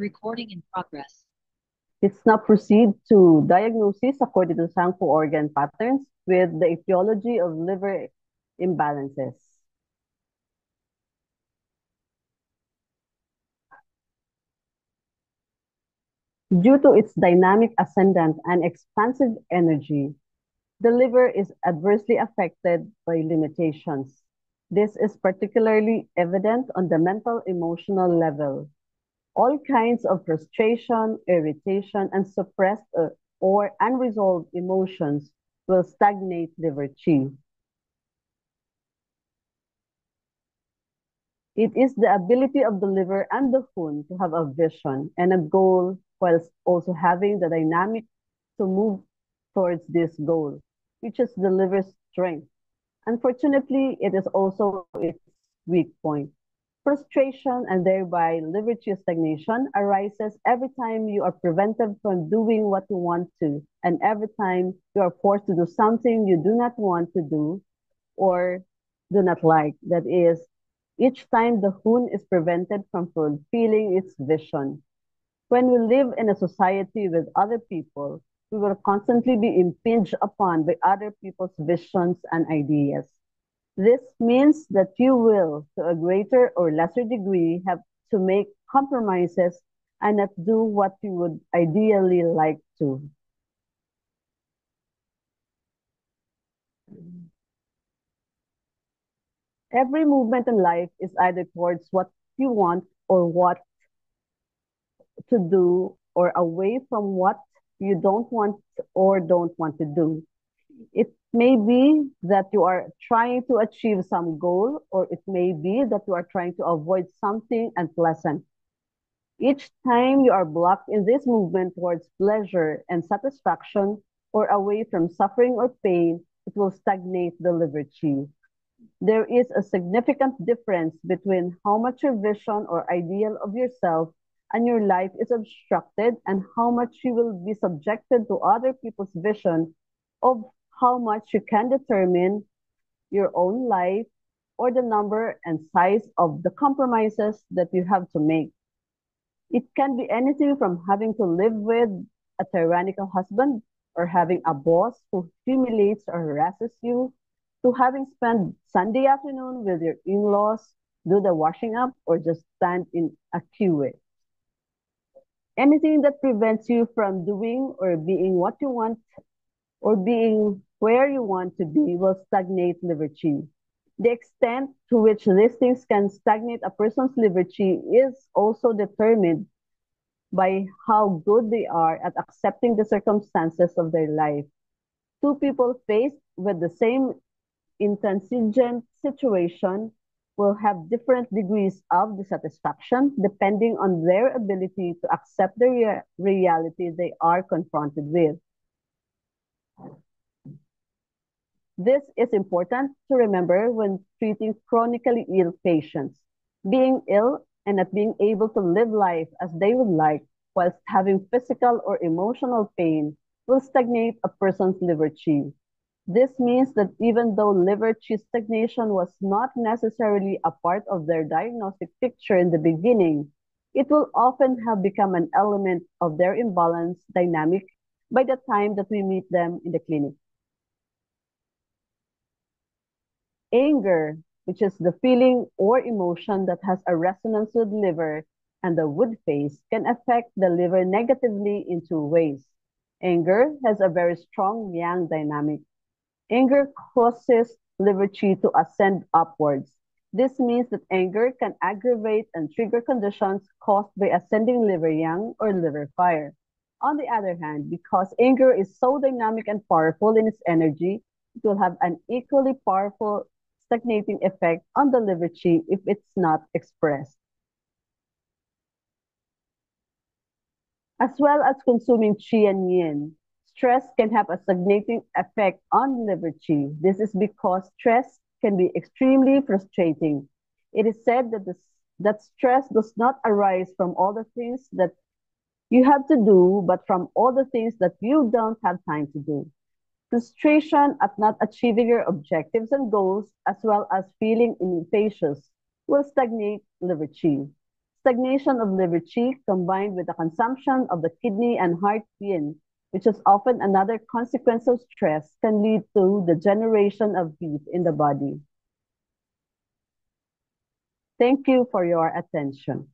Recording in progress. Let's now proceed to diagnosis according to Zang Fu organ patterns with the etiology of liver imbalances. Due to its dynamic ascendant and expansive energy, the liver is adversely affected by limitations. This is particularly evident on the mental emotional level. All kinds of frustration, irritation, and suppressed uh, or unresolved emotions will stagnate liver chi. It is the ability of the liver and the hun to have a vision and a goal whilst also having the dynamic to move towards this goal, which is the liver's strength. Unfortunately, it is also its weak point. Frustration and thereby liver chi stagnation arises every time you are prevented from doing what you want to, and every time you are forced to do something you do not want to do or do not like. That is, each time the hun is prevented from fulfilling its vision. When we live in a society with other people, we will constantly be impinged upon by other people's visions and ideas. This means that you will, to a greater or lesser degree, have to make compromises and not do what you would ideally like to. Every movement in life is either towards what you want or what to do or away from what you don't want or don't want to do. It may be that you are trying to achieve some goal, or it may be that you are trying to avoid something unpleasant. Each time you are blocked in this movement towards pleasure and satisfaction, or away from suffering or pain, it will stagnate the liver. There is a significant difference between how much your vision or ideal of yourself and your life is obstructed and how much you will be subjected to other people's vision of how much you can determine your own life or the number and size of the compromises that you have to make. It can be anything from having to live with a tyrannical husband or having a boss who humiliates or harasses you to having spent Sunday afternoon with your in-laws, do the washing up, or just stand in a queue. Anything that prevents you from doing or being what you want or being where you want to be will stagnate liver chi. The extent to which these things can stagnate a person's liver chi is also determined by how good they are at accepting the circumstances of their life. Two people faced with the same intransigent situation will have different degrees of dissatisfaction depending on their ability to accept the rea reality they are confronted with. This is important to remember when treating chronically ill patients. Being ill and not being able to live life as they would like whilst having physical or emotional pain will stagnate a person's liver chi. This means that even though liver chi stagnation was not necessarily a part of their diagnostic picture in the beginning, it will often have become an element of their imbalance dynamic by the time that we meet them in the clinic. Anger, which is the feeling or emotion that has a resonance with liver and the wood phase, can affect the liver negatively in two ways. Anger has a very strong yang dynamic. Anger causes liver qi to ascend upwards. This means that anger can aggravate and trigger conditions caused by ascending liver yang or liver fire. On the other hand, because anger is so dynamic and powerful in its energy, it will have an equally powerful stagnating effect on the liver chi if it's not expressed. As well as consuming qi and yin, stress can have a stagnating effect on liver chi. This is because stress can be extremely frustrating. It is said that, this, that stress does not arise from all the things that you have to do, but from all the things that you don't have time to do frustration at not achieving your objectives and goals, as well as feeling impatient, will stagnate liver chi. Stagnation of liver qi combined with the consumption of the kidney and heart yin, which is often another consequence of stress, can lead to the generation of heat in the body. Thank you for your attention.